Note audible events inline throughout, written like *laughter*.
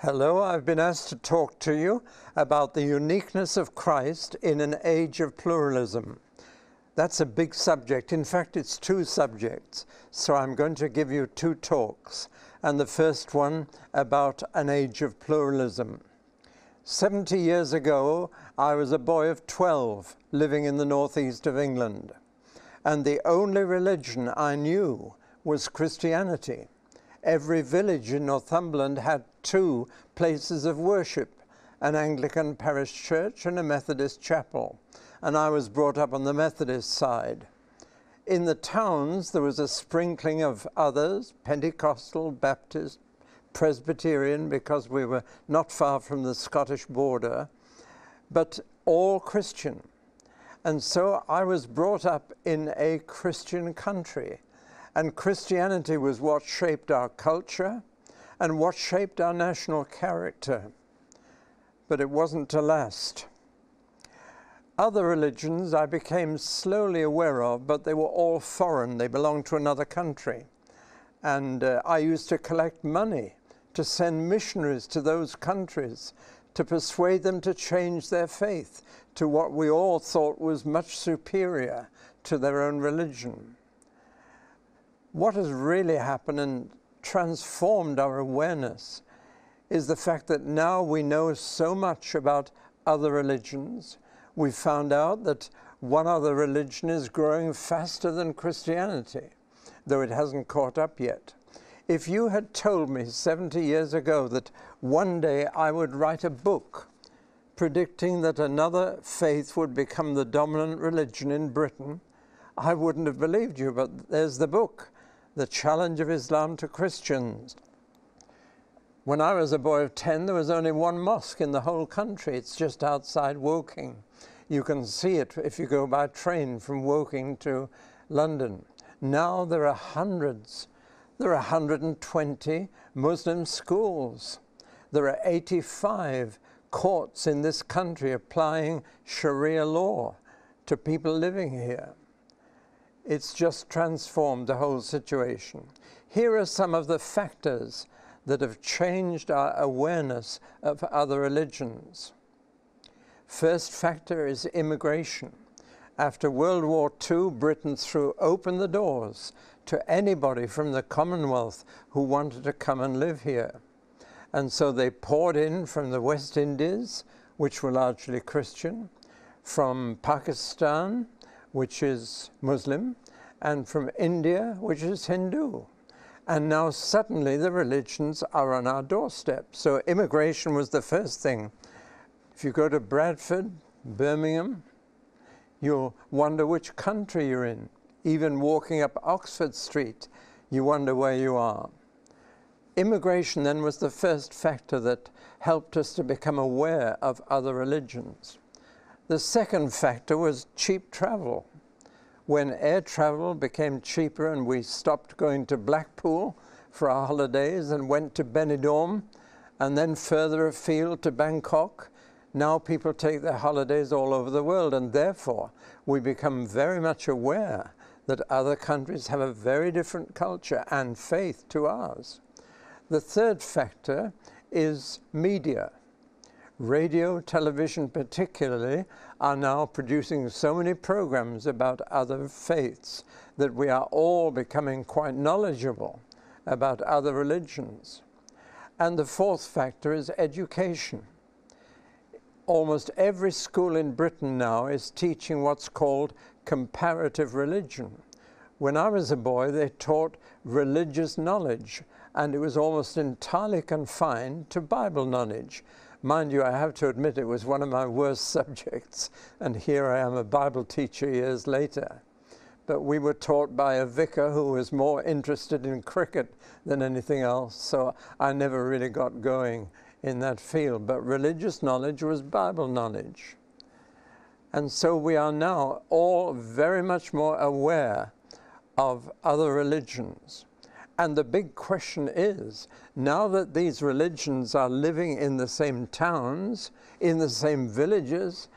Hello, I've been asked to talk to you about the uniqueness of Christ in an age of pluralism. That's a big subject. In fact, it's two subjects. So I'm going to give you two talks. And the first one about an age of pluralism. 70 years ago, I was a boy of 12 living in the northeast of England. And the only religion I knew was Christianity. Every village in Northumberland had two places of worship an Anglican parish church and a Methodist chapel. And I was brought up on the Methodist side. In the towns, there was a sprinkling of others Pentecostal, Baptist, Presbyterian, because we were not far from the Scottish border, but all Christian. And so I was brought up in a Christian country. And Christianity was what shaped our culture and what shaped our national character. But it wasn't to last. Other religions I became slowly aware of, but they were all foreign. They belonged to another country. And uh, I used to collect money to send missionaries to those countries to persuade them to change their faith to what we all thought was much superior to their own religion. What has really happened and transformed our awareness is the fact that now we know so much about other religions We've found out that one other religion is growing faster than Christianity, though it hasn't caught up yet. If you had told me 70 years ago that one day I would write a book predicting that another faith would become the dominant religion in Britain, I wouldn't have believed you, but there's the book, The Challenge of Islam to Christians. When I was a boy of 10, there was only one mosque in the whole country. It's just outside Woking. You can see it if you go by train from Woking to London. Now there are hundreds. There are 120 Muslim schools. There are 85 courts in this country applying Sharia law to people living here. It's just transformed the whole situation. Here are some of the factors that have changed our awareness of other religions. First factor is immigration. After World War II, Britain threw open the doors to anybody from the Commonwealth who wanted to come and live here. And so they poured in from the West Indies, which were largely Christian, from Pakistan, which is Muslim, and from India, which is Hindu. And now suddenly the religions are on our doorstep. So immigration was the first thing if you go to Bradford, Birmingham, you'll wonder which country you're in. Even walking up Oxford Street, you wonder where you are. Immigration then was the first factor that helped us to become aware of other religions. The second factor was cheap travel. When air travel became cheaper and we stopped going to Blackpool for our holidays and went to Benidorm and then further afield to Bangkok, now people take their holidays all over the world, and therefore we become very much aware that other countries have a very different culture and faith to ours. The third factor is media. Radio, television particularly, are now producing so many programs about other faiths that we are all becoming quite knowledgeable about other religions. And the fourth factor is education almost every school in Britain now is teaching what's called comparative religion. When I was a boy, they taught religious knowledge, and it was almost entirely confined to Bible knowledge. Mind you, I have to admit it was one of my worst *laughs* subjects, and here I am a Bible teacher years later. But we were taught by a vicar who was more interested in cricket than anything else, so I never really got going in that field, but religious knowledge was Bible knowledge. And so we are now all very much more aware of other religions. And the big question is now that these religions are living in the same towns, in the same villages,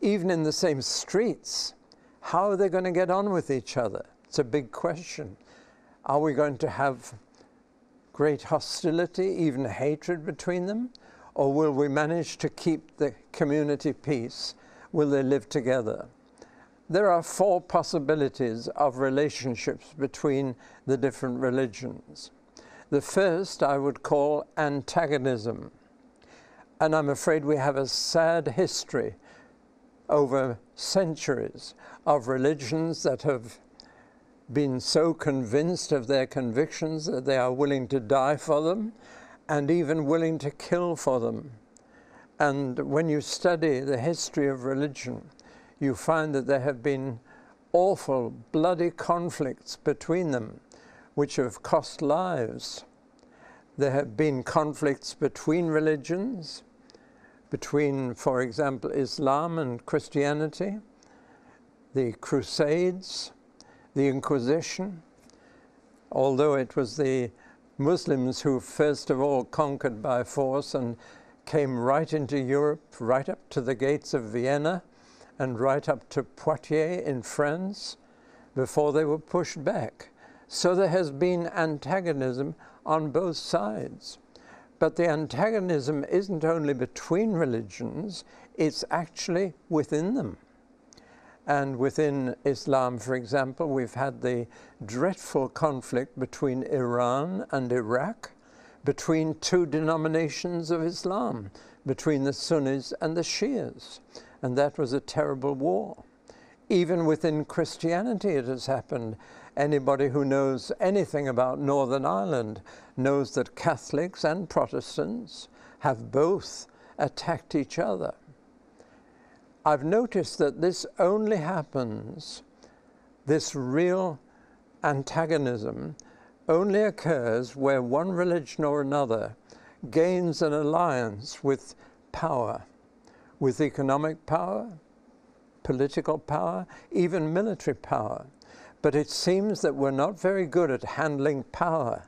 even in the same streets, how are they going to get on with each other? It's a big question. Are we going to have great hostility, even hatred between them? Or will we manage to keep the community peace? Will they live together? There are four possibilities of relationships between the different religions. The first I would call antagonism. And I'm afraid we have a sad history over centuries of religions that have been so convinced of their convictions that they are willing to die for them and even willing to kill for them. And when you study the history of religion, you find that there have been awful, bloody conflicts between them, which have cost lives. There have been conflicts between religions, between, for example, Islam and Christianity, the Crusades, the Inquisition, although it was the Muslims who first of all conquered by force and came right into Europe, right up to the gates of Vienna and right up to Poitiers in France before they were pushed back. So there has been antagonism on both sides. But the antagonism isn't only between religions, it's actually within them. And within Islam, for example, we've had the dreadful conflict between Iran and Iraq, between two denominations of Islam, between the Sunnis and the Shias. And that was a terrible war. Even within Christianity, it has happened. Anybody who knows anything about Northern Ireland knows that Catholics and Protestants have both attacked each other. I've noticed that this only happens, this real antagonism only occurs where one religion or another gains an alliance with power, with economic power, political power, even military power. But it seems that we're not very good at handling power.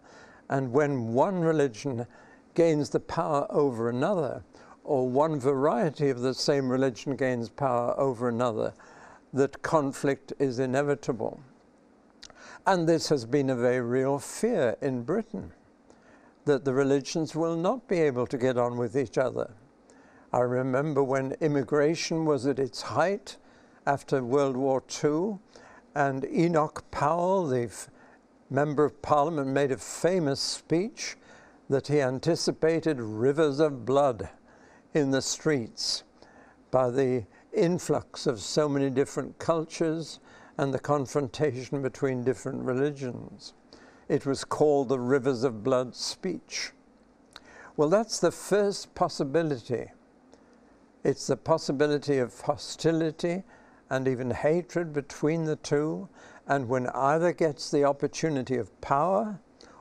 And when one religion gains the power over another, or one variety of the same religion gains power over another, that conflict is inevitable. And this has been a very real fear in Britain, that the religions will not be able to get on with each other. I remember when immigration was at its height after World War II, and Enoch Powell, the member of parliament, made a famous speech that he anticipated rivers of blood in the streets by the influx of so many different cultures and the confrontation between different religions. It was called the Rivers of Blood speech. Well, that's the first possibility. It's the possibility of hostility and even hatred between the two. And when either gets the opportunity of power,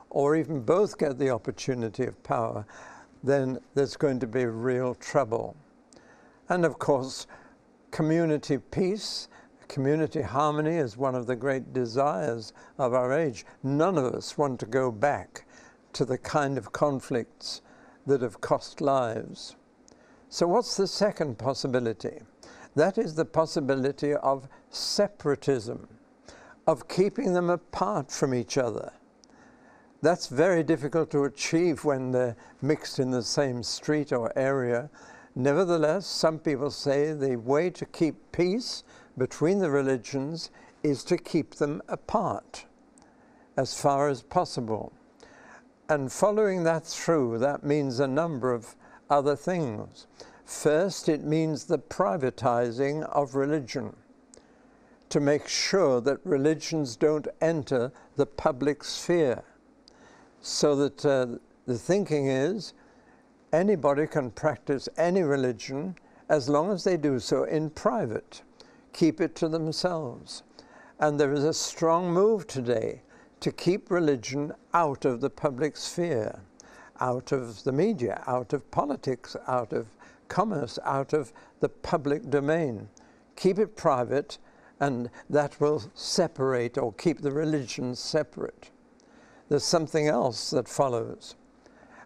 or even both get the opportunity of power, then there's going to be real trouble. And of course, community peace, community harmony is one of the great desires of our age. None of us want to go back to the kind of conflicts that have cost lives. So what's the second possibility? That is the possibility of separatism, of keeping them apart from each other. That's very difficult to achieve when they're mixed in the same street or area. Nevertheless, some people say the way to keep peace between the religions is to keep them apart as far as possible. And following that through, that means a number of other things. First, it means the privatizing of religion to make sure that religions don't enter the public sphere so that uh, the thinking is anybody can practice any religion as long as they do so in private, keep it to themselves. And there is a strong move today to keep religion out of the public sphere, out of the media, out of politics, out of commerce, out of the public domain. Keep it private, and that will separate or keep the religion separate there's something else that follows.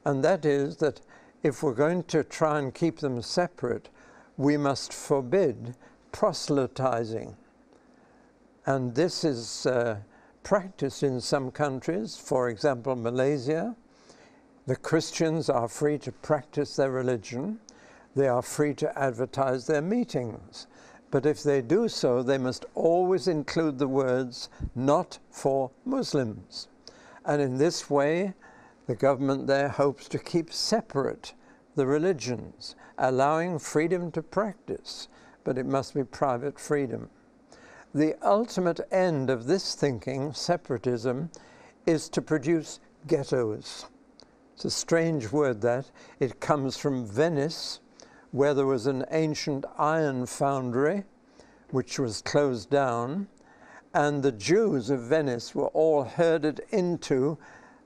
And that is that if we're going to try and keep them separate, we must forbid proselytizing. And this is uh, practiced in some countries, for example, Malaysia, The Christians are free to practice their religion. They are free to advertise their meetings. But if they do so, they must always include the words, not for Muslims. And in this way, the government there hopes to keep separate the religions, allowing freedom to practice, but it must be private freedom. The ultimate end of this thinking, separatism, is to produce ghettos. It's a strange word that. It comes from Venice, where there was an ancient iron foundry which was closed down, and the Jews of Venice were all herded into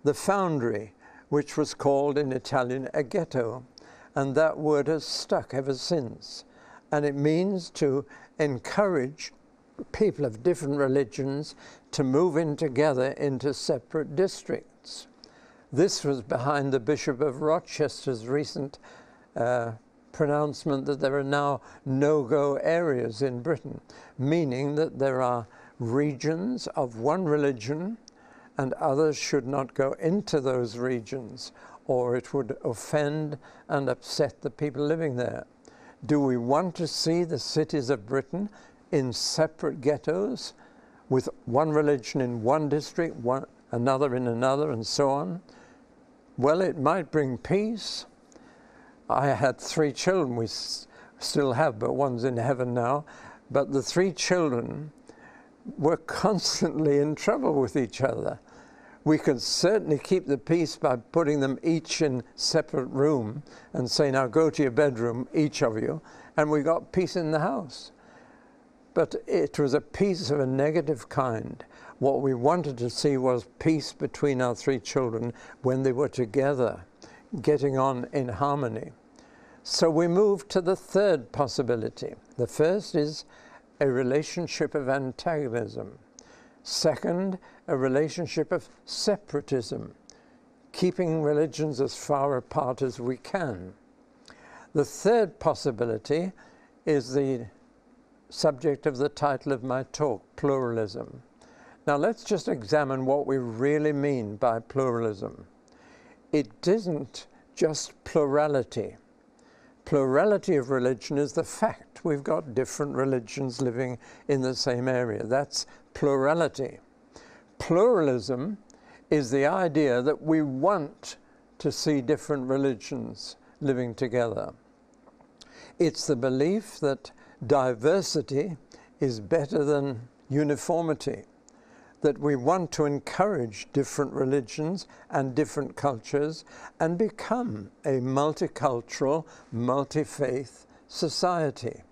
the foundry, which was called in Italian a ghetto. And that word has stuck ever since. And it means to encourage people of different religions to move in together into separate districts. This was behind the Bishop of Rochester's recent uh, pronouncement that there are now no-go areas in Britain, meaning that there are regions of one religion and others should not go into those regions or it would offend and upset the people living there. Do we want to see the cities of Britain in separate ghettos with one religion in one district, one, another in another, and so on? Well, it might bring peace. I had three children, we still have, but one's in heaven now. But the three children were *laughs* constantly in trouble with each other. We could certainly keep the peace by putting them each in separate room and say, now go to your bedroom, each of you, and we got peace in the house. But it was a peace of a negative kind. What we wanted to see was peace between our three children when they were together, getting on in harmony. So we move to the third possibility. The first is a relationship of antagonism. Second, a relationship of separatism, keeping religions as far apart as we can. The third possibility is the subject of the title of my talk, pluralism. Now let's just examine what we really mean by pluralism. It isn't just plurality. Plurality of religion is the fact we've got different religions living in the same area. That's plurality. Pluralism is the idea that we want to see different religions living together. It's the belief that diversity is better than uniformity, that we want to encourage different religions and different cultures and become a multicultural, multi-faith society.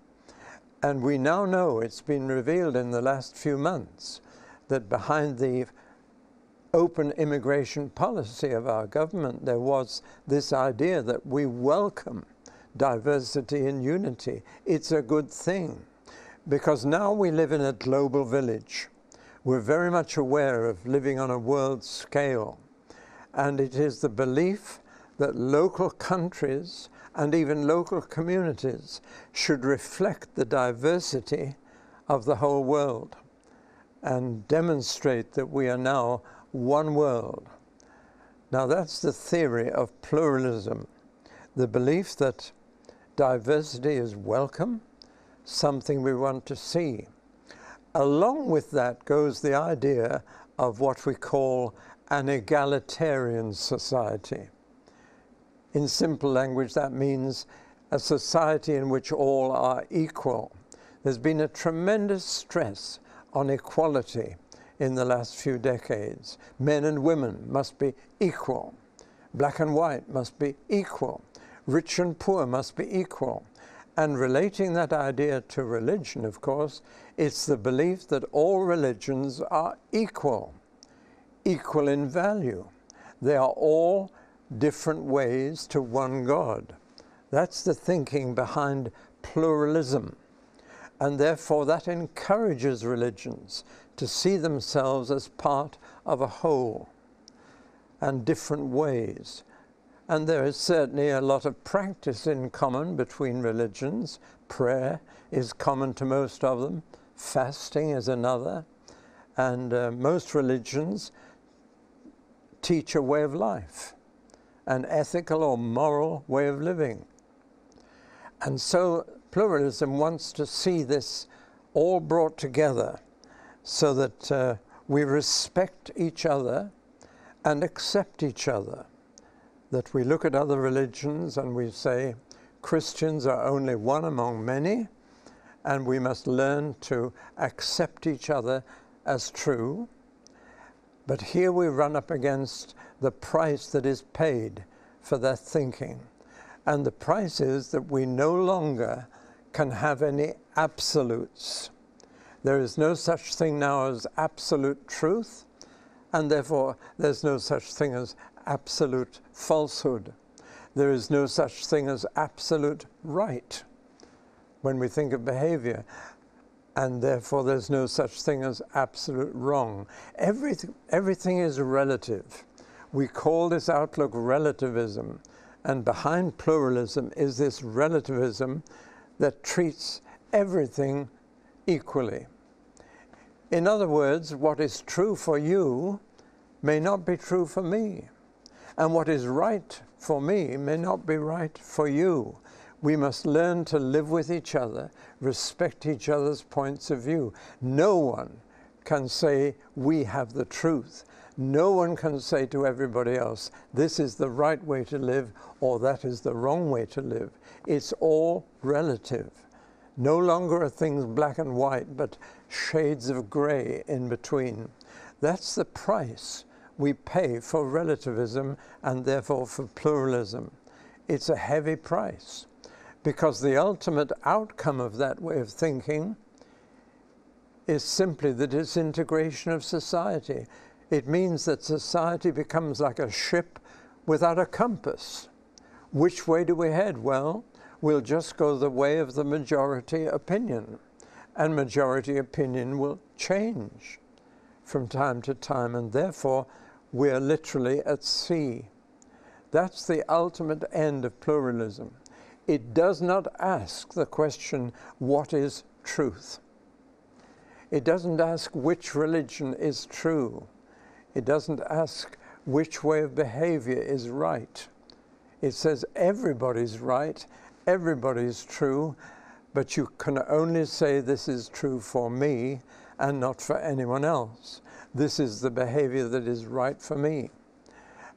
And we now know, it's been revealed in the last few months, that behind the open immigration policy of our government, there was this idea that we welcome diversity and unity. It's a good thing because now we live in a global village. We're very much aware of living on a world scale. And it is the belief that local countries and even local communities should reflect the diversity of the whole world and demonstrate that we are now one world. Now that's the theory of pluralism, the belief that diversity is welcome, something we want to see. Along with that goes the idea of what we call an egalitarian society. In simple language, that means a society in which all are equal. There's been a tremendous stress on equality in the last few decades. Men and women must be equal. Black and white must be equal rich and poor must be equal. And relating that idea to religion, of course, it's the belief that all religions are equal, equal in value. They are all different ways to one God. That's the thinking behind pluralism. And therefore, that encourages religions to see themselves as part of a whole and different ways. And there is certainly a lot of practice in common between religions. Prayer is common to most of them. Fasting is another. And uh, most religions teach a way of life. an ethical or moral way of living. And so pluralism wants to see this all brought together so that uh, we respect each other and accept each other. That we look at other religions and we say, Christians are only one among many, and we must learn to accept each other as true. But here we run up against the price that is paid for that thinking. And the price is that we no longer can have any absolutes. There is no such thing now as absolute truth, and therefore there's no such thing as absolute falsehood. There is no such thing as absolute right when we think of behavior, and therefore there's no such thing as absolute wrong. Everything, everything is relative. We call this outlook relativism, and behind pluralism is this relativism that treats everything equally. In other words, what is true for you may not be true for me. And what is right for me may not be right for you. We must learn to live with each other, respect each other's points of view. No one can say we have the truth. No one can say to everybody else, this is the right way to live or that is the wrong way to live. It's all relative. No longer are things black and white, but shades of gray in between. That's the price we pay for relativism and therefore for pluralism. It's a heavy price because the ultimate outcome of that way of thinking is simply the disintegration of society. It means that society becomes like a ship without a compass. Which way do we head? Well, we'll just go the way of the majority opinion, and majority opinion will change from time to time, and therefore we're literally at sea. That's the ultimate end of pluralism. It does not ask the question, what is truth? It doesn't ask which religion is true. It doesn't ask which way of behavior is right. It says everybody's right, everybody's true, but you can only say this is true for me and not for anyone else this is the behavior that is right for me.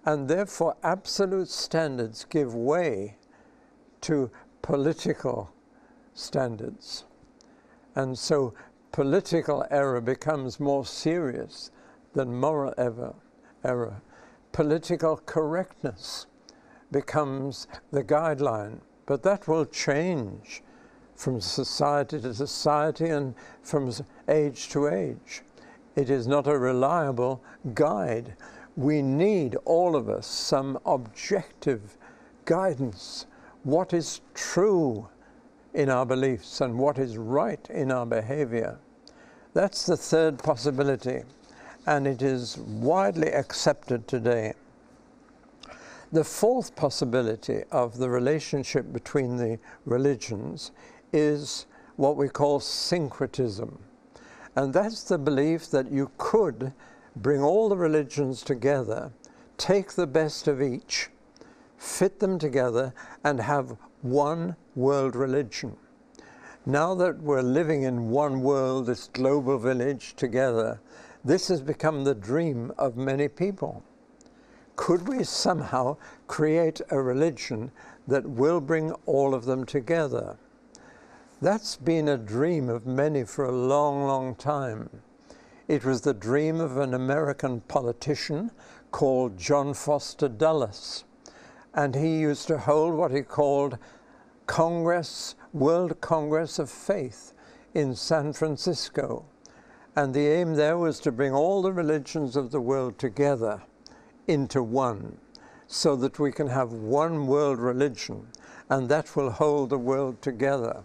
And therefore, absolute standards give way to political standards. And so, political error becomes more serious than moral ever, error. Political correctness becomes the guideline, but that will change from society to society and from age to age. It is not a reliable guide. We need, all of us, some objective guidance. What is true in our beliefs and what is right in our behavior? That's the third possibility, and it is widely accepted today. The fourth possibility of the relationship between the religions is what we call syncretism. And that's the belief that you could bring all the religions together, take the best of each, fit them together, and have one world religion. Now that we're living in one world, this global village together, this has become the dream of many people. Could we somehow create a religion that will bring all of them together? That's been a dream of many for a long, long time. It was the dream of an American politician called John Foster Dulles. And he used to hold what he called Congress, World Congress of Faith in San Francisco. And the aim there was to bring all the religions of the world together into one so that we can have one world religion and that will hold the world together.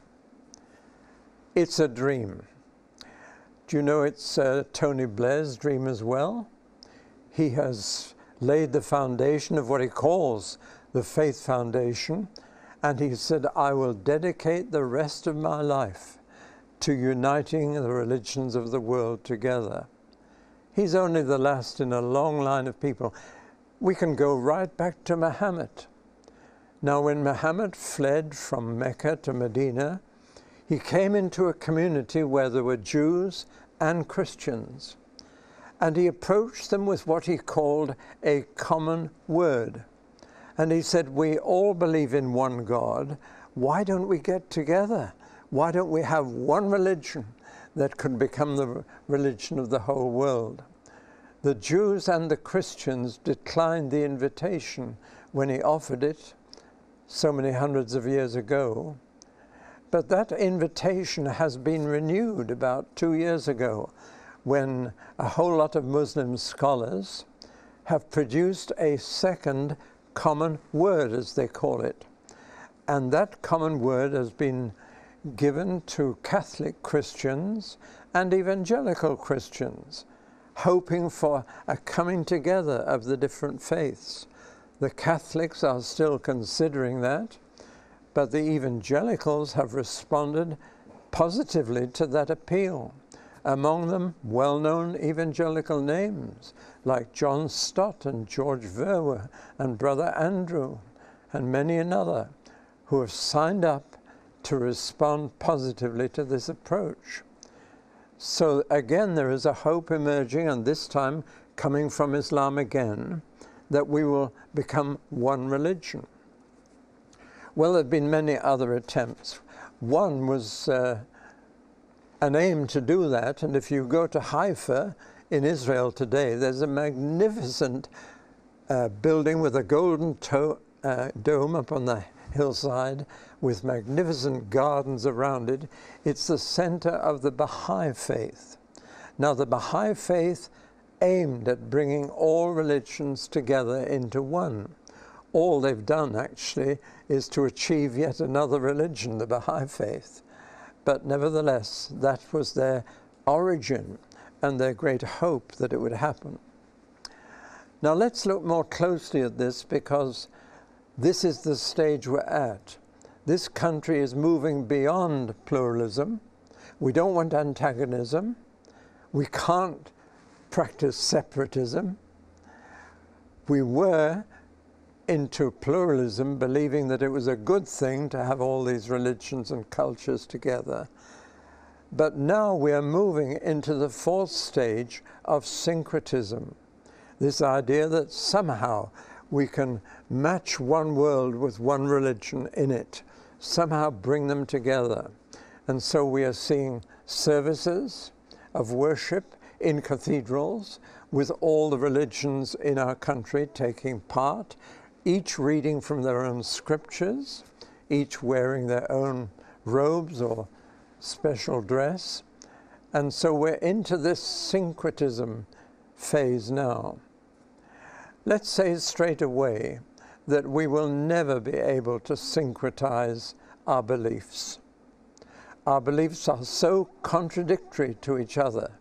It's a dream. Do you know it's uh, Tony Blair's dream as well? He has laid the foundation of what he calls the Faith Foundation, and he said, I will dedicate the rest of my life to uniting the religions of the world together. He's only the last in a long line of people. we can go right back to Muhammad. Now, when Muhammad fled from Mecca to Medina, he came into a community where there were Jews and Christians, and he approached them with what he called a common word. And he said, We all believe in one God. Why don't we get together? Why don't we have one religion that could become the religion of the whole world? The Jews and the Christians declined the invitation when he offered it so many hundreds of years ago. But that invitation has been renewed about two years ago when a whole lot of Muslim scholars have produced a second common word, as they call it. And that common word has been given to Catholic Christians and evangelical Christians hoping for a coming together of the different faiths. The Catholics are still considering that, but the evangelicals have responded positively to that appeal. Among them, well known evangelical names like John Stott and George Verwer and Brother Andrew and many another who have signed up to respond positively to this approach. So again, there is a hope emerging, and this time coming from Islam again, that we will become one religion. Well, there have been many other attempts. One was uh, an aim to do that, and if you go to Haifa in Israel today, there's a magnificent uh, building with a golden uh, dome up on the hillside with magnificent gardens around it. It's the center of the Baha'i faith. Now, the Baha'i faith aimed at bringing all religions together into one. All they've done, actually, is to achieve yet another religion, the Baha'i faith. But nevertheless, that was their origin and their great hope that it would happen. Now, let's look more closely at this because this is the stage we're at. This country is moving beyond pluralism. We don't want antagonism. We can't practice separatism. We were into pluralism, believing that it was a good thing to have all these religions and cultures together. But now we are moving into the fourth stage of syncretism. This idea that somehow we can match one world with one religion in it somehow bring them together. And so we are seeing services of worship in cathedrals with all the religions in our country taking part, each reading from their own scriptures, each wearing their own robes or special dress. And so we're into this syncretism phase now. Let's say straight away that we will never be able to syncretize our beliefs. Our beliefs are so contradictory to each other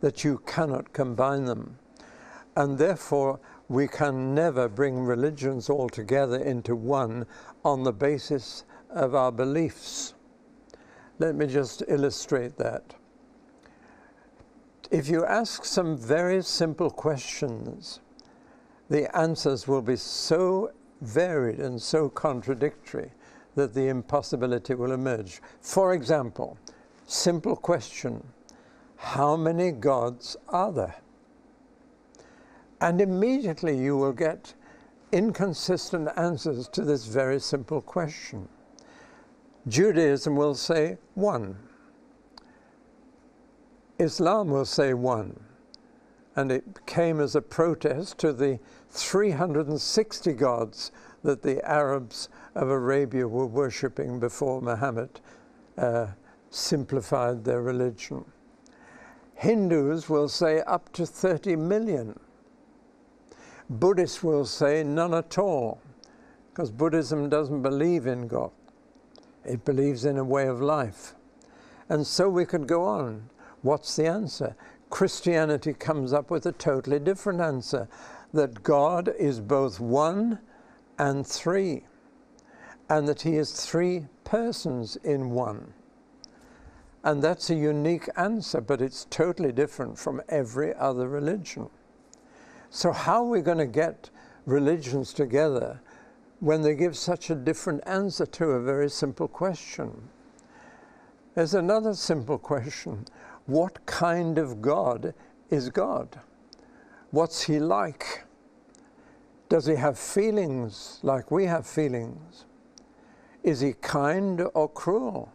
that you cannot combine them. And therefore, we can never bring religions all together into one on the basis of our beliefs. Let me just illustrate that. If you ask some very simple questions, the answers will be so varied and so contradictory that the impossibility will emerge. For example, simple question, how many gods are there? And immediately you will get inconsistent answers to this very simple question. Judaism will say one. Islam will say one and it came as a protest to the 360 gods that the Arabs of Arabia were worshipping before Muhammad uh, simplified their religion. Hindus will say up to 30 million. Buddhists will say none at all, because Buddhism doesn't believe in God. It believes in a way of life. And so we could go on. What's the answer? Christianity comes up with a totally different answer that God is both one and three, and that He is three persons in one. And that's a unique answer, but it's totally different from every other religion. So, how are we going to get religions together when they give such a different answer to a very simple question. There's another simple question What kind of God is God? What's He like? Does He have feelings like we have feelings? Is He kind or cruel?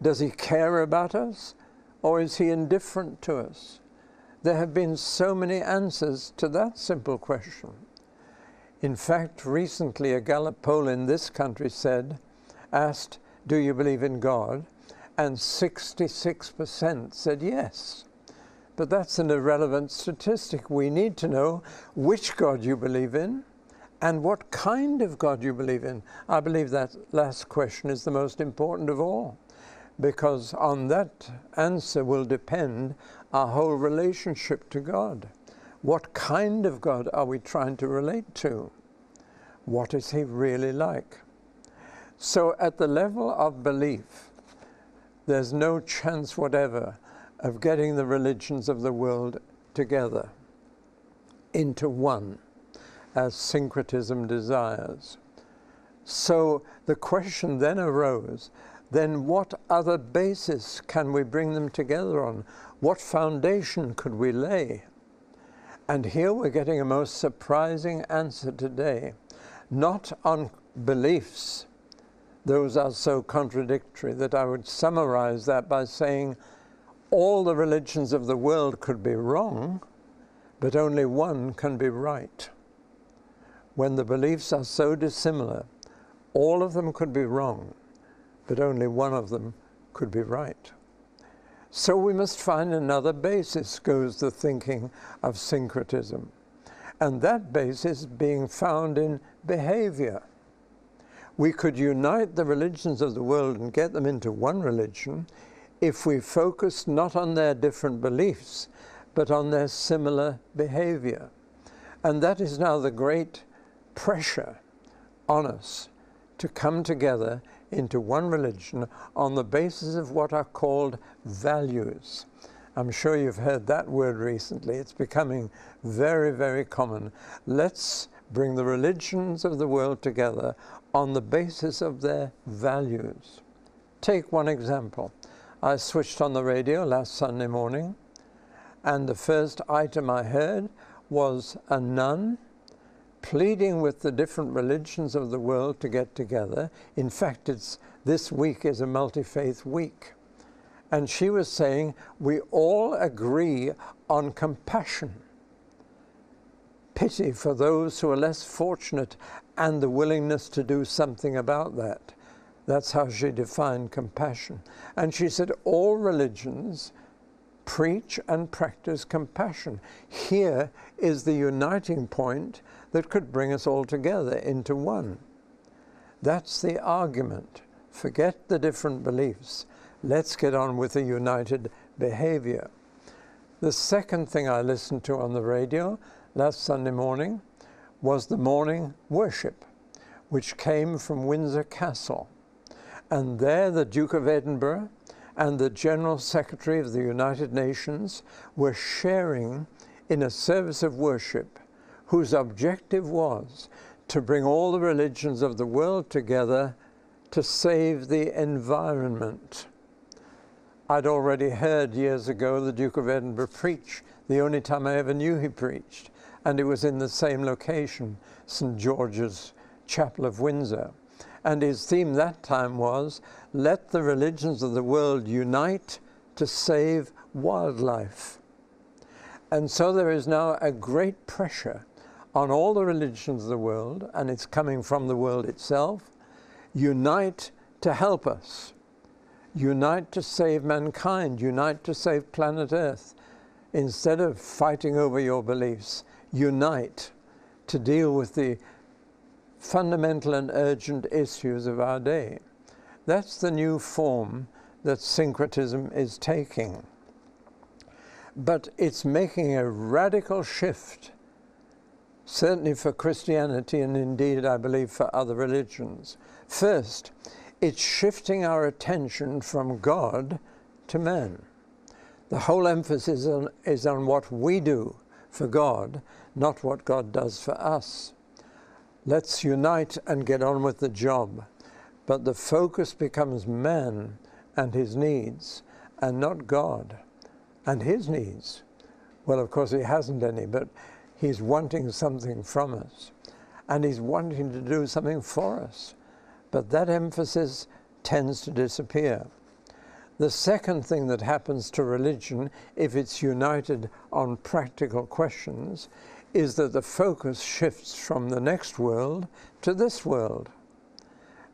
Does He care about us or is He indifferent to us? There have been so many answers to that simple question. In fact, recently a Gallup poll in this country said, asked, Do you believe in God? And 66% said yes. But that's an irrelevant statistic. We need to know which God you believe in and what kind of God you believe in. I believe that last question is the most important of all because on that answer will depend our whole relationship to God. What kind of God are we trying to relate to? What is He really like? So, at the level of belief, there's no chance whatever of getting the religions of the world together into one, as syncretism desires. So the question then arose then what other basis can we bring them together on? What foundation could we lay? And here we're getting a most surprising answer today. Not on beliefs, those are so contradictory that I would summarize that by saying all the religions of the world could be wrong, but only one can be right. When the beliefs are so dissimilar, all of them could be wrong, but only one of them could be right. So we must find another basis, goes the thinking of syncretism. And that basis being found in behavior. We could unite the religions of the world and get them into one religion if we focused not on their different beliefs, but on their similar behavior. And that is now the great pressure on us to come together into one religion on the basis of what are called values. I'm sure you've heard that word recently. It's becoming very, very common. Let's bring the religions of the world together on the basis of their values. Take one example. I switched on the radio last Sunday morning, and the first item I heard was a nun pleading with the different religions of the world to get together. In fact, it's, this week is a multi faith week. And she was saying, we all agree on compassion, pity for those who are less fortunate, and the willingness to do something about that. That's how she defined compassion. And she said, all religions preach and practice compassion. Here is the uniting point that could bring us all together into one. That's the argument. Forget the different beliefs. Let's get on with the united behavior. The second thing I listened to on the radio last Sunday morning was the morning worship, which came from Windsor Castle. And there, the Duke of Edinburgh and the General Secretary of the United Nations were sharing in a service of worship whose objective was to bring all the religions of the world together to save the environment. I'd already heard years ago the Duke of Edinburgh preach, the only time I ever knew he preached, and it was in the same location, St. George's Chapel of Windsor. And his theme that time was, let the religions of the world unite to save wildlife. And so there is now a great pressure on all the religions of the world, and it's coming from the world itself, unite to help us, unite to save mankind, unite to save planet Earth. Instead of fighting over your beliefs, unite to deal with the fundamental and urgent issues of our day. That's the new form that syncretism is taking. But it's making a radical shift certainly for Christianity and indeed, I believe, for other religions. First, it's shifting our attention from God to man. The whole emphasis on, is on what we do for God, not what God does for us. let's unite and get on with the job. But the focus becomes man and his needs and not God and his needs. Well, of course, he hasn't any, but he's wanting something from us and he's wanting to do something for us. But that emphasis tends to disappear. The second thing that happens to religion, if it's united on practical questions, is that the focus shifts from the next world to this world.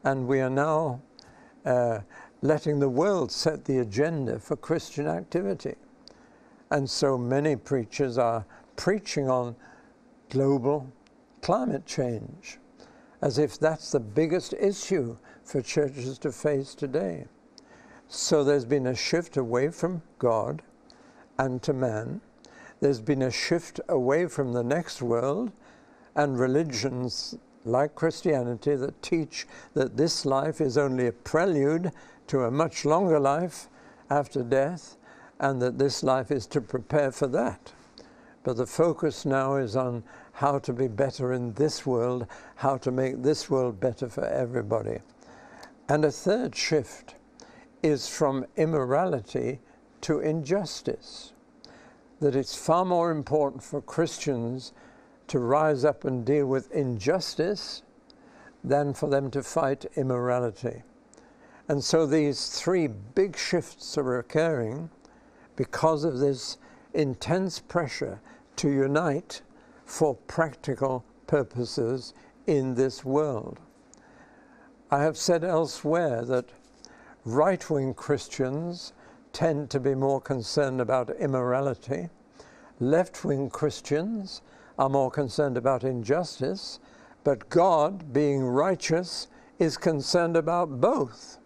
And we are now uh, letting the world set the agenda for Christian activity. And so many preachers are preaching on global climate change, as if that's the biggest issue for churches to face today. So there's been a shift away from God and to man there's been a shift away from the next world and religions like Christianity that teach that this life is only a prelude to a much longer life after death and that this life is to prepare for that. But the focus now is on how to be better in this world, how to make this world better for everybody. And a third shift is from immorality to injustice that it's far more important for Christians to rise up and deal with injustice than for them to fight immorality. And so these three big shifts are occurring because of this intense pressure to unite for practical purposes in this world. I have said elsewhere that right wing Christians tend to be more concerned about immorality. Left wing Christians are more concerned about injustice, but God, being righteous, is concerned about both.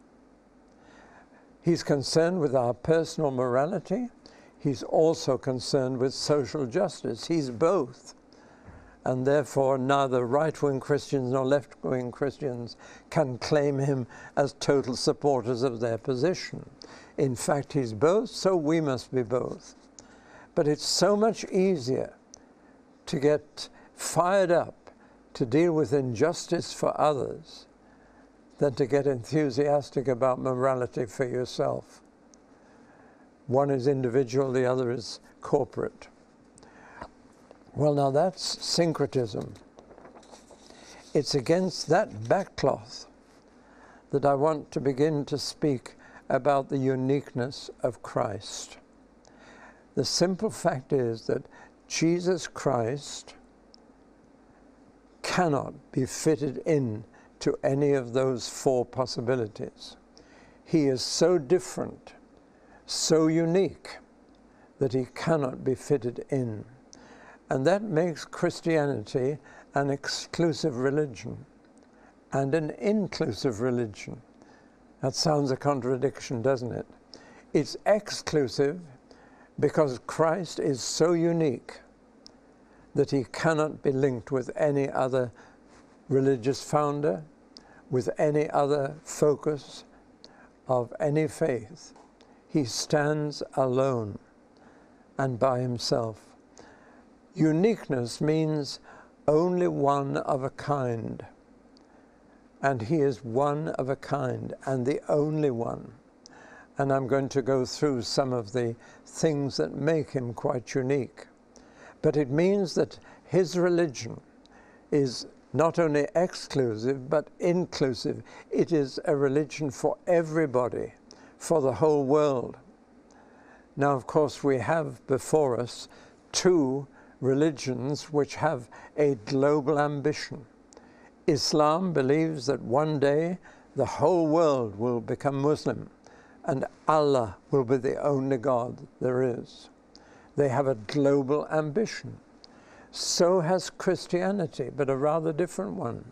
He's concerned with our personal morality. He's also concerned with social justice. He's both. And therefore, neither right wing Christians nor left wing Christians can claim him as total supporters of their position. In fact, he's both, so we must be both. But it's so much easier to get fired up to deal with injustice for others than to get enthusiastic about morality for yourself. One is individual, the other is corporate. Well, now that's syncretism. It's against that backcloth that I want to begin to speak about the uniqueness of Christ. The simple fact is that Jesus Christ cannot be fitted in to any of those four possibilities. He is so different, so unique, that he cannot be fitted in. And that makes Christianity an exclusive religion and an inclusive religion. That sounds a contradiction, doesn't it? It's exclusive because Christ is so unique that he cannot be linked with any other religious founder, with any other focus of any faith. He stands alone and by himself. Uniqueness means only one of a kind and he is one of a kind and the only one. And I'm going to go through some of the things that make him quite unique. But it means that his religion is not only exclusive but inclusive. It is a religion for everybody, for the whole world. Now, of course, we have before us two religions which have a global ambition. Islam believes that one day the whole world will become Muslim and Allah will be the only God there is. They have a global ambition. So has Christianity, but a rather different one.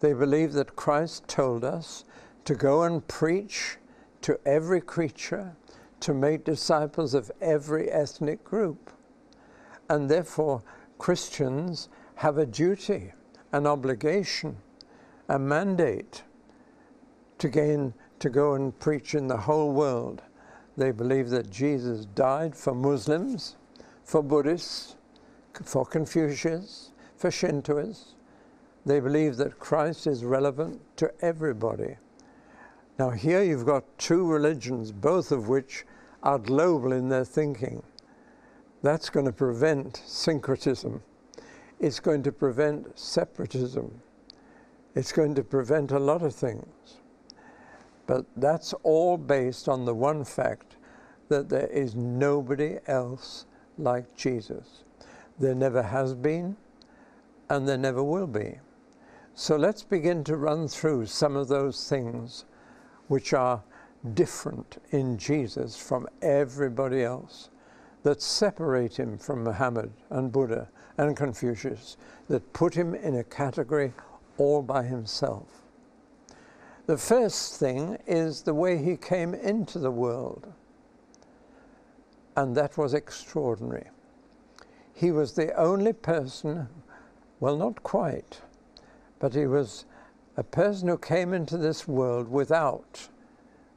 They believe that Christ told us to go and preach to every creature, to make disciples of every ethnic group. And therefore, Christians have a duty an obligation, a mandate to gain to go and preach in the whole world. They believe that Jesus died for Muslims, for Buddhists, for Confucius, for Shintoists, They believe that Christ is relevant to everybody. Now, here you've got two religions, both of which are global in their thinking. That's going to prevent syncretism. It's going to prevent separatism. It's going to prevent a lot of things. But that's all based on the one fact that there is nobody else like Jesus. There never has been, and there never will be. So let's begin to run through some of those things which are different in Jesus from everybody else, that separate him from Muhammad and Buddha and Confucius, that put him in a category all by himself. The first thing is the way he came into the world, and that was extraordinary. He was the only person, well, not quite, but he was a person who came into this world without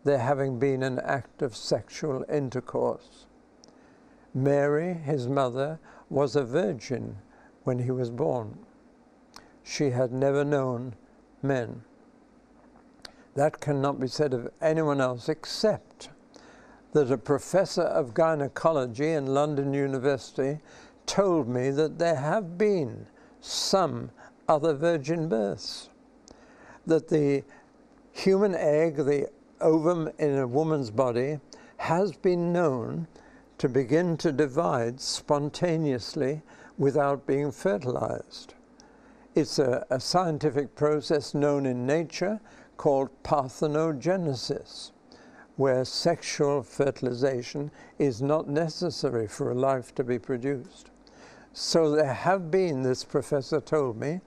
there having been an act of sexual intercourse. Mary, his mother, was a virgin when he was born. She had never known men. That cannot be said of anyone else except that a professor of gynecology in London University told me that there have been some other virgin births. That the human egg, the ovum in a woman's body has been known to begin to divide spontaneously without being fertilized. It's a, a, scientific process known in nature called parthenogenesis, where sexual fertilization is not necessary for a life to be produced. So there have been, this professor told me,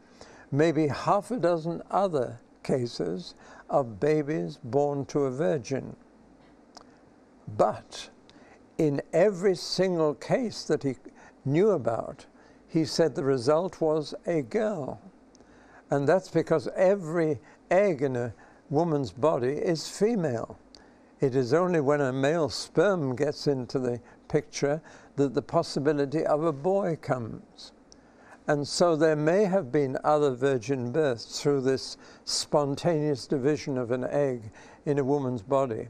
maybe half a dozen other cases of babies born to a virgin. But in every single case that he knew about, he said the result was a girl. And that's because every egg in a woman's body is female. It is only when a male sperm gets into the picture that the possibility of a boy comes. And so there may have been other virgin births through this spontaneous division of an egg in a woman's body,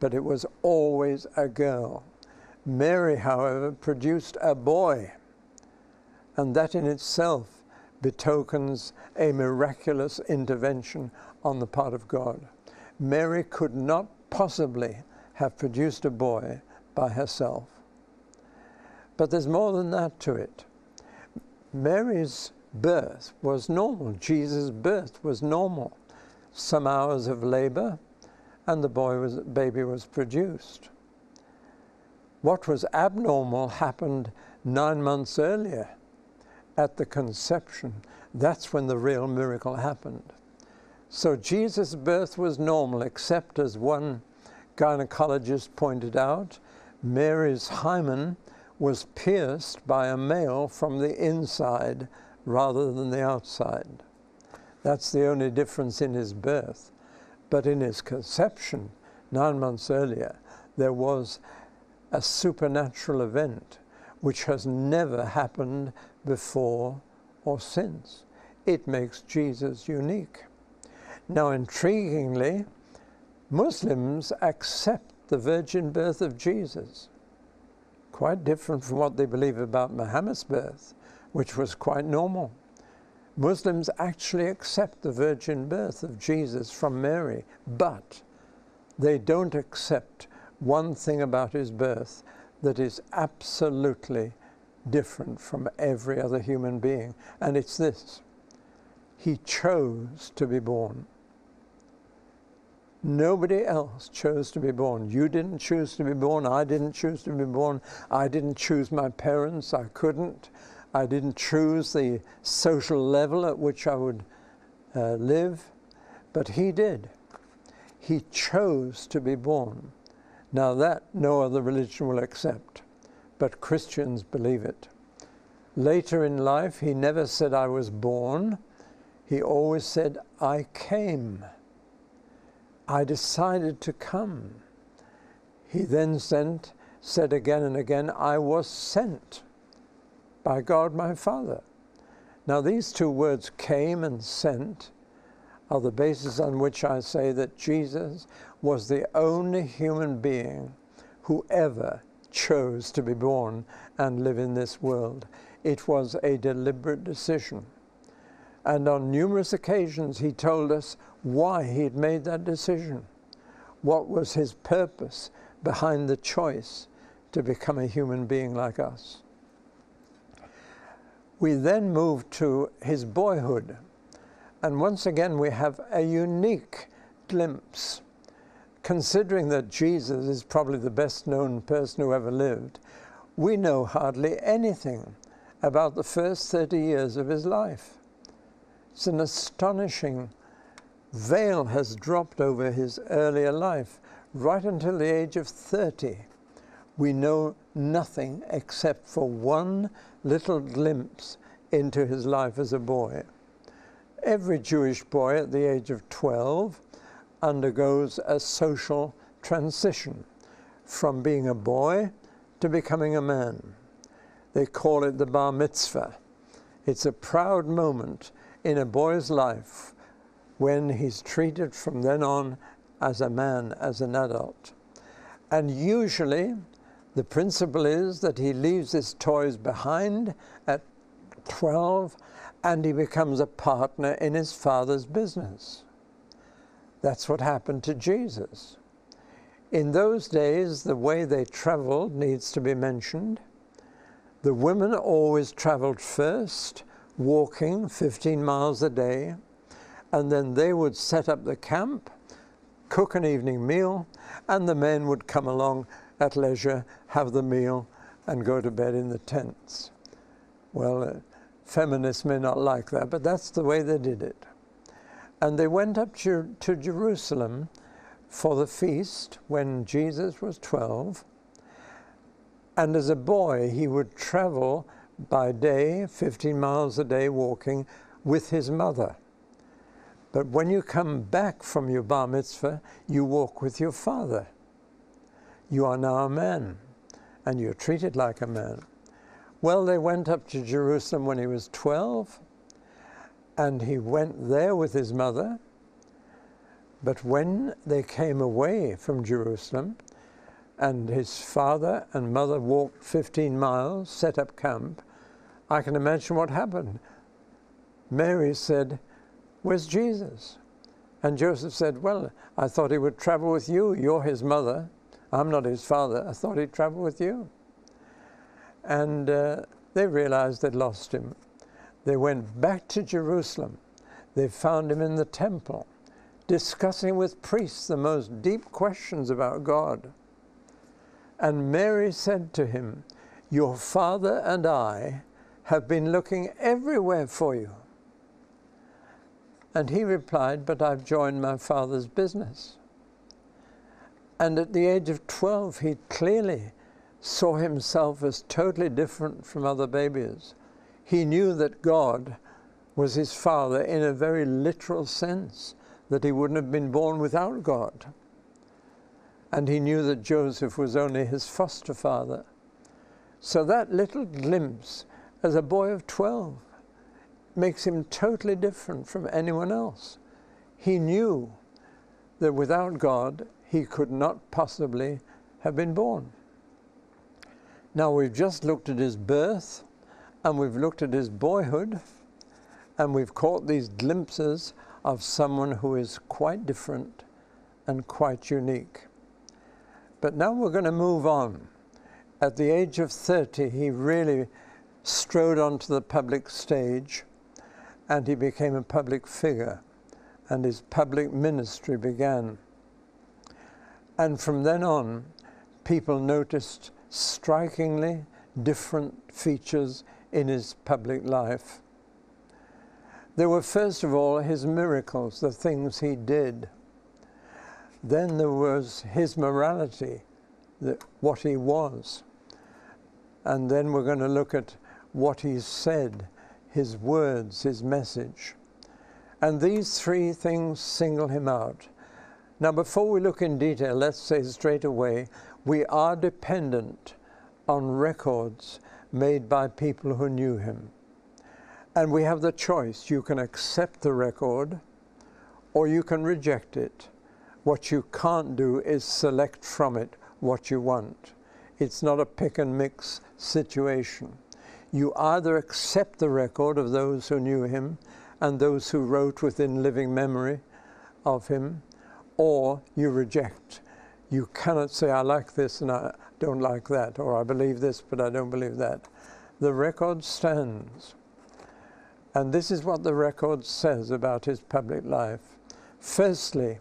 but it was always a girl. Mary, however, produced a boy, and that in itself betokens a miraculous intervention on the part of God. Mary could not possibly have produced a boy by herself. But there's more than that to it. Mary's birth was normal. Jesus' birth was normal. Some hours of labor, and the boy was, baby was produced. What was abnormal happened nine months earlier at the conception. That's when the real miracle happened. So Jesus' birth was normal, except as one gynecologist pointed out, Mary's hymen was pierced by a male from the inside rather than the outside. That's the only difference in his birth. But in his conception, nine months earlier, there was a supernatural event which has never happened before or since. It makes Jesus unique. Now, intriguingly, Muslims accept the virgin birth of Jesus quite different from what they believe about Muhammad's birth, which was quite normal. Muslims actually accept the virgin birth of Jesus from Mary, but they don't accept one thing about his birth that is absolutely different from every other human being, and it's this. He chose to be born. Nobody else chose to be born. You didn't choose to be born. I didn't choose to be born. I didn't choose my parents. I couldn't. I didn't choose the social level at which I would uh, live. But He did. He chose to be born. Now, that no other religion will accept, but Christians believe it. Later in life, He never said, I was born. He always said, I came. I decided to come. He then sent, said again and again, I was sent by God my Father. Now, these two words, came and sent, are the basis on which I say that Jesus was the only human being who ever chose to be born and live in this world. It was a deliberate decision. And on numerous occasions, he told us why he had made that decision. What was his purpose behind the choice to become a human being like us? We then move to his boyhood. And once again, we have a unique glimpse. Considering that Jesus is probably the best known person who ever lived, we know hardly anything about the first 30 years of his life. It's an astonishing veil has dropped over his earlier life. Right until the age of 30, we know nothing except for one little glimpse into his life as a boy. Every Jewish boy at the age of 12 undergoes a social transition from being a boy to becoming a man. They call it the bar mitzvah. It's a proud moment in a boy's life when he's treated from then on as a man, as an adult. And usually, the principle is that he leaves his toys behind at 12 and he becomes a partner in his father's business. That's what happened to Jesus. In those days, the way they traveled needs to be mentioned. The women always traveled first, walking 15 miles a day, and then they would set up the camp, cook an evening meal, and the men would come along at leisure, have the meal, and go to bed in the tents. Well, uh, feminists may not like that, but that's the way they did it. And they went up to, to Jerusalem for the feast when Jesus was 12. And as a boy, he would travel by day, 15 miles a day walking, with his mother. But when you come back from your bar mitzvah, you walk with your father. You are now a man, and you're treated like a man. Well, they went up to Jerusalem when he was 12, and he went there with his mother. But when they came away from Jerusalem, and his father and mother walked 15 miles, set up camp, I can imagine what happened. Mary said, Where's Jesus? And Joseph said, Well, I thought he would travel with you. You're his mother. I'm not his father. I thought he'd travel with you. And uh, they realized they'd lost him. They went back to Jerusalem. They found him in the temple, discussing with priests the most deep questions about God. And Mary said to him, Your father and I have been looking everywhere for you. And he replied, But I've joined my father's business. And at the age of 12, he clearly saw himself as totally different from other babies. He knew that God was his father in a very literal sense, that he wouldn't have been born without God. And he knew that Joseph was only his foster father. So that little glimpse as a boy of 12 makes him totally different from anyone else. He knew that without God, he could not possibly have been born. Now, we've just looked at his birth, and we've looked at his boyhood, and we've caught these glimpses of someone who is quite different and quite unique. But now we're going to move on. At the age of 30, he really strode onto the public stage and he became a public figure, and his public ministry began. And from then on, people noticed strikingly different features in his public life. There were, first of all, his miracles, the things he did. Then there was his morality, the, what he was. And then we're going to look at what he said his words, his message. And these three things single him out. Now, before we look in detail, let's say straight away we are dependent on records made by people who knew him. And we have the choice. You can accept the record or you can reject it. What you can't do is select from it what you want. It's not a pick and mix situation. You either accept the record of those who knew him and those who wrote within living memory of him, or you reject. You cannot say, I like this and I don't like that, or I believe this but I don't believe that. The record stands. And this is what the record says about his public life. Firstly,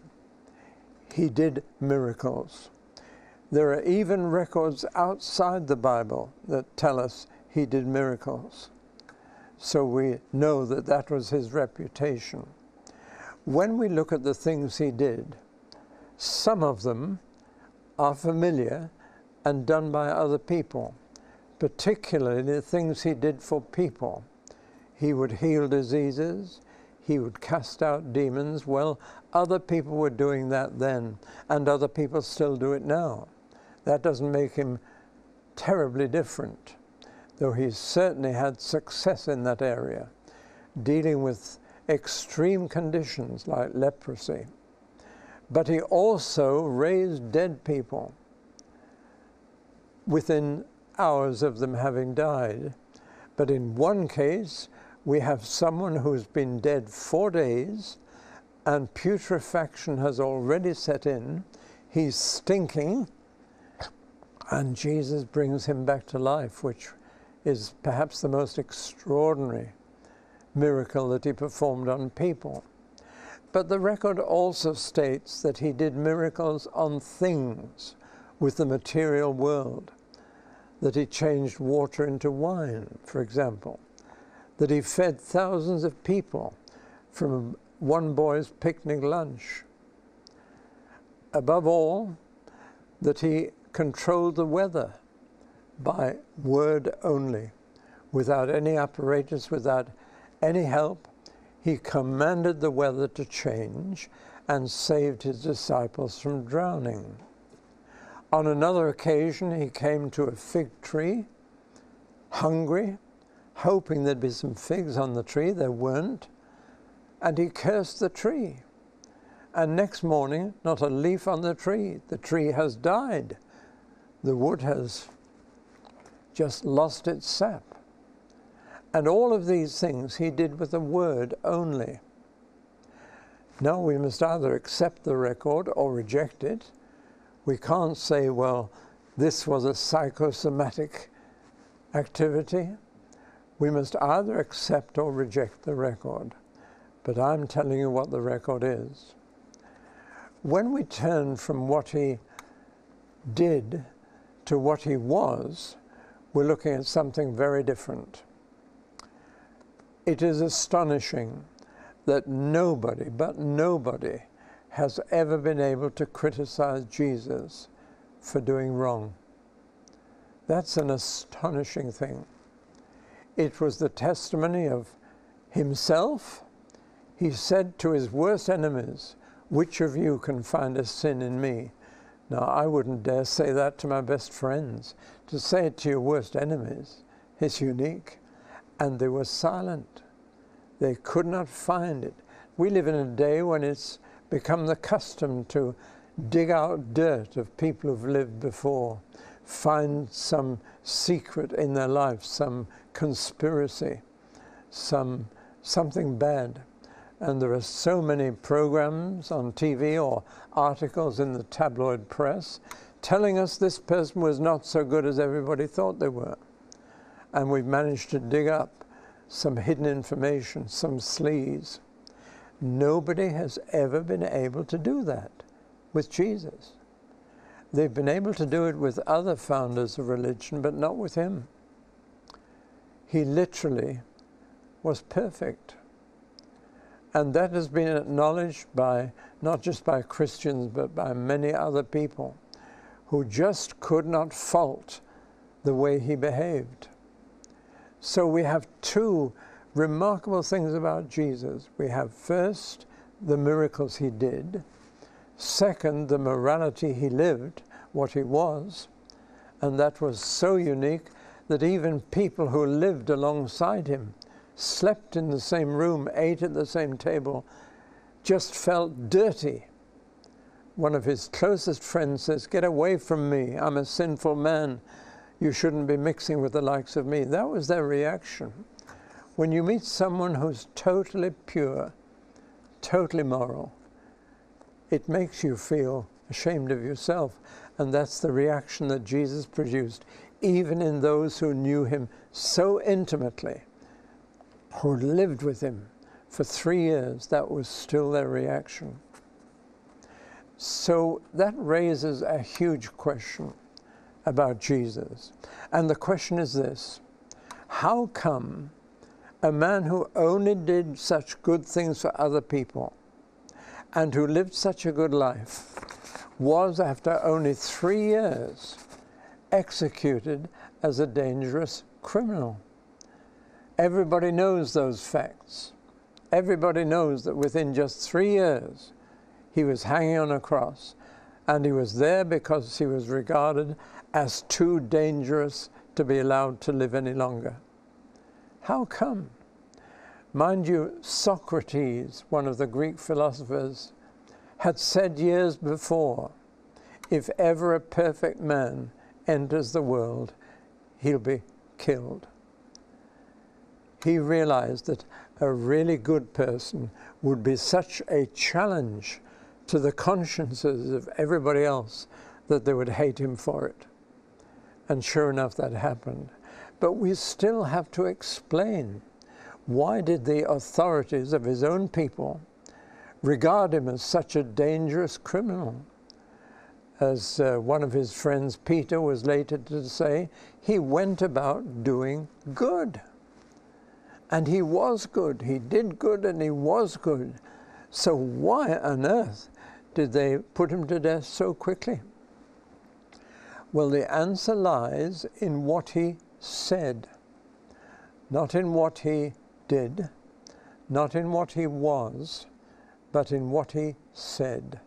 he did miracles. There are even records outside the Bible that tell us he did miracles. So we know that that was his reputation. When we look at the things he did, some of them are familiar and done by other people, particularly the things he did for people. He would heal diseases, he would cast out demons. Well, other people were doing that then, and other people still do it now. That doesn't make him terribly different, though he certainly had success in that area, dealing with extreme conditions like leprosy. But he also raised dead people within hours of them having died. But in one case, we have someone who's been dead four days and putrefaction has already set in. He's stinking, and Jesus brings him back to life, which is perhaps the most extraordinary miracle that he performed on people. But the record also states that he did miracles on things with the material world, that he changed water into wine, for example, that he fed thousands of people from one boy's picnic lunch. Above all, that he controlled the weather by word only, without any apparatus, without any help. He commanded the weather to change and saved his disciples from drowning. On another occasion, he came to a fig tree, hungry, hoping there'd be some figs on the tree. There weren't. And he cursed the tree. And next morning, not a leaf on the tree. The tree has died. The wood has just lost its sap. And all of these things he did with a word only. Now we must either accept the record or reject it. We can't say, well, this was a psychosomatic activity we must either accept or reject the record. But I'm telling you what the record is. When we turn from what he did to what he was, we're looking at something very different. It is astonishing that nobody, but nobody, has ever been able to criticize Jesus for doing wrong. That's an astonishing thing. It was the testimony of himself. He said to his worst enemies, Which of you can find a sin in me? Now, I wouldn't dare say that to my best friends. To say it to your worst enemies is unique. And they were silent. They could not find it. We live in a day when it's become the custom to dig out dirt of people who've lived before, find some secret in their life, some conspiracy, some something bad. And there are so many programs on TV or articles in the tabloid press telling us this person was not so good as everybody thought they were. And we've managed to dig up some hidden information, some sleaze. Nobody has ever been able to do that with Jesus. They've been able to do it with other founders of religion, but not with him he literally was perfect. And that has been acknowledged by not just by Christians, but by many other people who just could not fault the way he behaved. So we have two remarkable things about Jesus. We have first the miracles he did, second, the morality he lived, what he was, and that was so unique that even people who lived alongside him slept in the same room, ate at the same table, just felt dirty. One of his closest friends says, Get away from me. I'm a sinful man. You shouldn't be mixing with the likes of me. That was their reaction. When you meet someone who's totally pure, totally moral, it makes you feel ashamed of yourself. And that's the reaction that Jesus produced, even in those who knew him so intimately, who lived with him for three years, that was still their reaction. So that raises a huge question about Jesus. And the question is this How come a man who only did such good things for other people and who lived such a good life was, after only three years, executed as a dangerous criminal? Everybody knows those facts. Everybody knows that within just three years, he was hanging on a cross, and he was there because he was regarded as too dangerous to be allowed to live any longer. How come? Mind you, Socrates, one of the Greek philosophers, had said years before if ever a perfect man enters the world, he'll be killed. He realized that a really good person would be such a challenge to the consciences of everybody else that they would hate him for it. And sure enough, that happened. But we still have to explain why did the authorities of his own people regard him as such a dangerous criminal? As uh, one of his friends, Peter, was later to say, he went about doing good. And he was good. He did good and he was good. So why on earth did they put him to death so quickly? Well, the answer lies in what he said, not in what he did, not in what he was, but in what he said.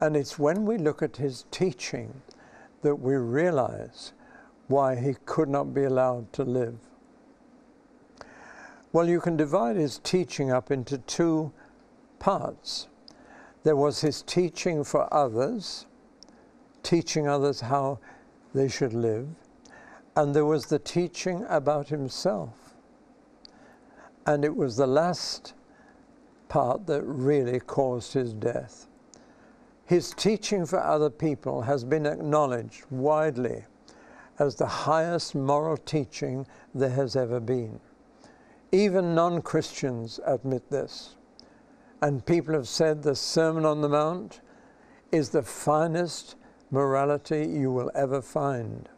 And it's when we look at his teaching that we realize why he could not be allowed to live. Well, you can divide his teaching up into two parts. There was his teaching for others, teaching others how they should live, and there was the teaching about himself. And it was the last part that really caused his death. His teaching for other people has been acknowledged widely as the highest moral teaching there has ever been. Even non Christians admit this. And people have said the Sermon on the Mount is the finest morality you will ever find.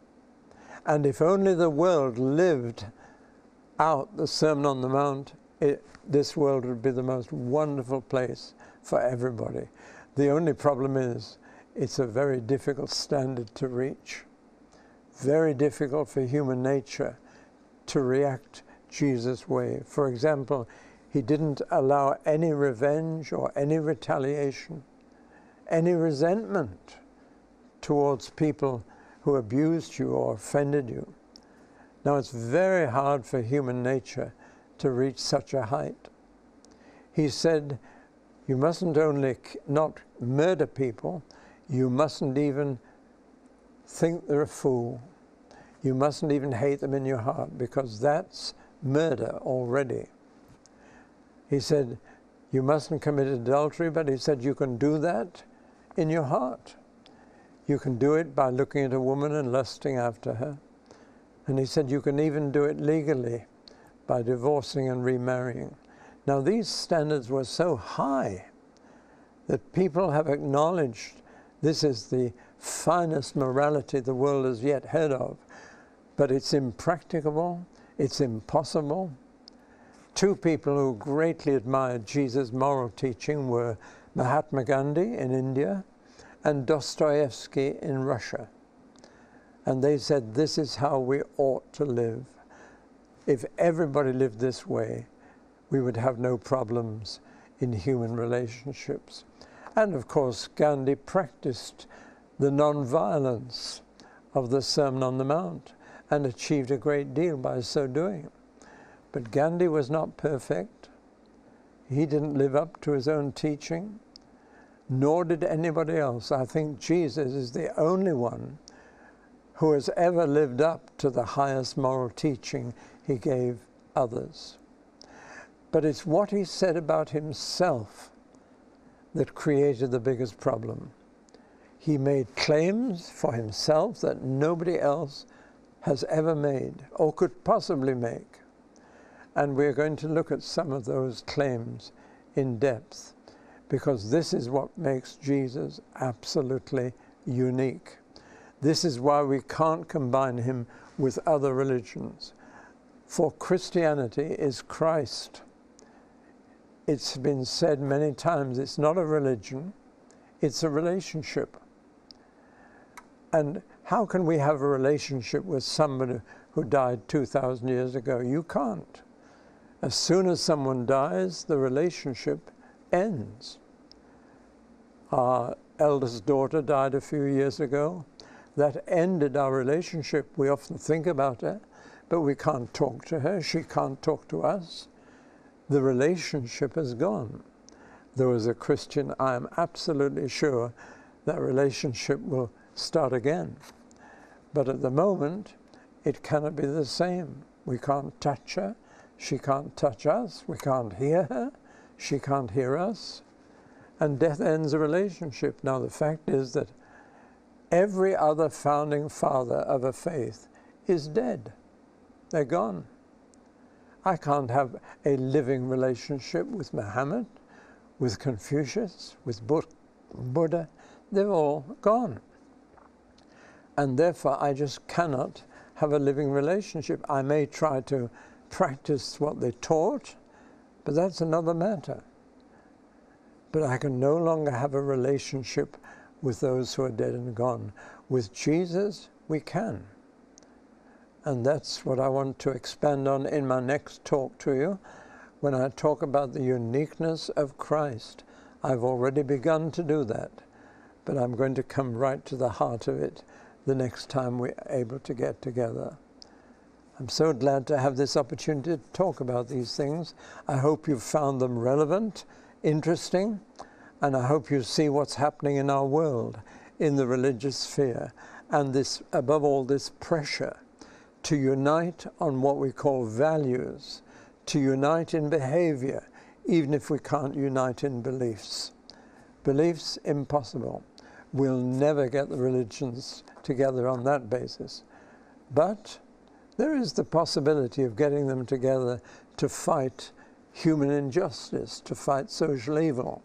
And if only the world lived out the Sermon on the Mount, it, this world would be the most wonderful place for everybody. The only problem is it's a very difficult standard to reach, very difficult for human nature to react Jesus' way. For example, he didn't allow any revenge or any retaliation, any resentment towards people who abused you or offended you. Now, it's very hard for human nature to reach such a height. He said, You mustn't only not murder people, you mustn't even think they're a fool. You mustn't even hate them in your heart because that's murder already. He said, You mustn't commit adultery, but he said, You can do that in your heart. You can do it by looking at a woman and lusting after her. And he said, You can even do it legally by divorcing and remarrying. Now, these standards were so high that people have acknowledged this is the finest morality the world has yet heard of, but it's impracticable it's impossible. Two people who greatly admired Jesus' moral teaching were Mahatma Gandhi in India and Dostoevsky in Russia. And they said, This is how we ought to live. If everybody lived this way, we would have no problems in human relationships. And of course, Gandhi practiced the non-violence of the Sermon on the Mount and achieved a great deal by so doing. But Gandhi was not perfect. He didn't live up to his own teaching, nor did anybody else. I think Jesus is the only one who has ever lived up to the highest moral teaching he gave others. But it's what he said about himself that created the biggest problem. He made claims for himself that nobody else has ever made or could possibly make. And we're going to look at some of those claims in depth because this is what makes Jesus absolutely unique. This is why we can't combine him with other religions. For Christianity is Christ. It's been said many times it's not a religion, it's a relationship. And how can we have a relationship with somebody who died 2,000 years ago? You can't. As soon as someone dies, the relationship ends. Our eldest daughter died a few years ago. That ended our relationship. We often think about her, but we can't talk to her. She can't talk to us. The relationship is gone. Though, as a Christian, I am absolutely sure that relationship will start again. But at the moment, it cannot be the same. We can't touch her. She can't touch us. We can't hear her. She can't hear us. And death ends a relationship. Now, the fact is that every other founding father of a faith is dead. They're gone. I can't have a living relationship with Muhammad, with Confucius, with Buddha. They're all gone. And therefore, I just cannot have a living relationship. I may try to practice what they taught, but that's another matter. But I can no longer have a relationship with those who are dead and gone. With Jesus, we can. And that's what I want to expand on in my next talk to you when I talk about the uniqueness of Christ. I've already begun to do that, but I'm going to come right to the heart of it the next time we're able to get together. I'm so glad to have this opportunity to talk about these things. I hope you've found them relevant, interesting, and I hope you see what's happening in our world in the religious sphere and this, above all, this pressure to unite on what we call values, to unite in behavior, even if we can't unite in beliefs. Beliefs, impossible. We'll never get the religions together on that basis. But there is the possibility of getting them together to fight human injustice, to fight social evil,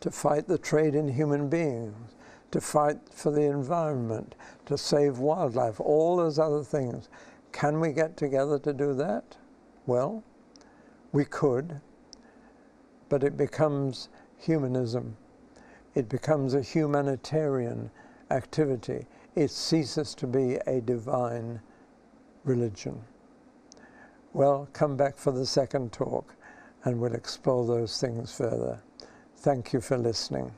to fight the trade in human beings, to fight for the environment, to save wildlife, all those other things. Can we get together to do that? Well, we could, but it becomes humanism. It becomes a humanitarian activity. It ceases to be a divine religion. Well, come back for the second talk and we'll explore those things further. Thank you for listening.